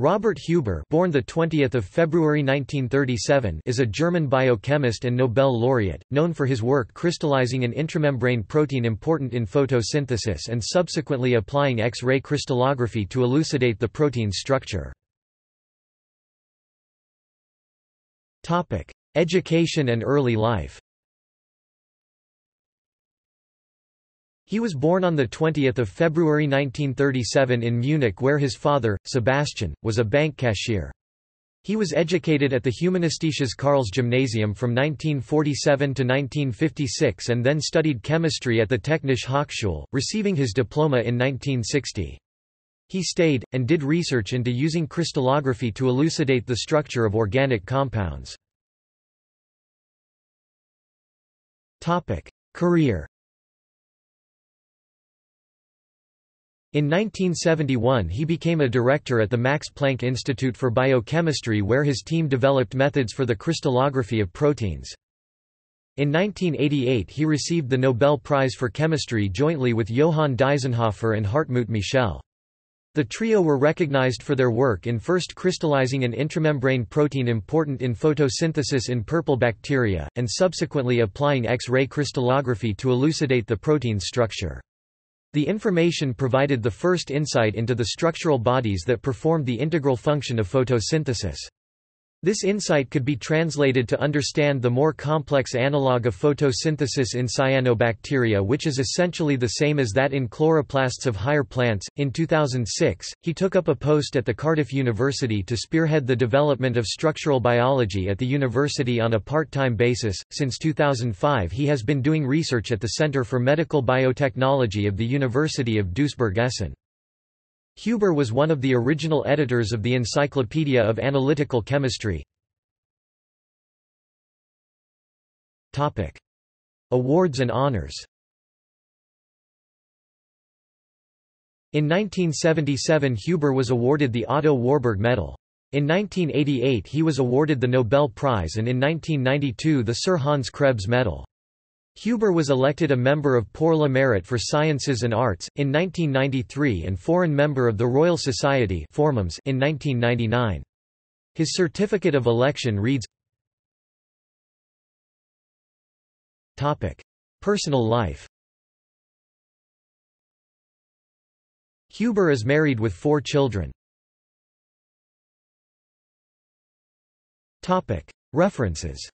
Robert Huber, born the 20th of February 1937, is a German biochemist and Nobel laureate, known for his work crystallizing an intramembrane protein important in photosynthesis and subsequently applying X-ray crystallography to elucidate the protein's structure. Topic: Education and early life. He was born on 20 February 1937 in Munich where his father, Sebastian, was a bank cashier. He was educated at the Humanistisches Karls-Gymnasium from 1947 to 1956 and then studied chemistry at the Technische Hochschule, receiving his diploma in 1960. He stayed, and did research into using crystallography to elucidate the structure of organic compounds. Career In 1971 he became a director at the Max Planck Institute for Biochemistry where his team developed methods for the crystallography of proteins. In 1988 he received the Nobel Prize for Chemistry jointly with Johann Deisenhofer and Hartmut Michel. The trio were recognized for their work in first crystallizing an intramembrane protein important in photosynthesis in purple bacteria, and subsequently applying X-ray crystallography to elucidate the protein's structure. The information provided the first insight into the structural bodies that performed the integral function of photosynthesis. This insight could be translated to understand the more complex analog of photosynthesis in cyanobacteria, which is essentially the same as that in chloroplasts of higher plants. In 2006, he took up a post at the Cardiff University to spearhead the development of structural biology at the university on a part time basis. Since 2005, he has been doing research at the Center for Medical Biotechnology of the University of Duisburg Essen. Huber was one of the original editors of the Encyclopedia of Analytical Chemistry. Topic. Awards and honors In 1977 Huber was awarded the Otto Warburg Medal. In 1988 he was awarded the Nobel Prize and in 1992 the Sir Hans Krebs Medal. Huber was elected a member of Pour le Mérite for Sciences and Arts, in 1993 and foreign member of the Royal Society in 1999. His certificate of election reads Personal life Huber is married with four children. References